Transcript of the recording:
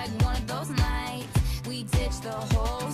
like one of those nights. We ditched the whole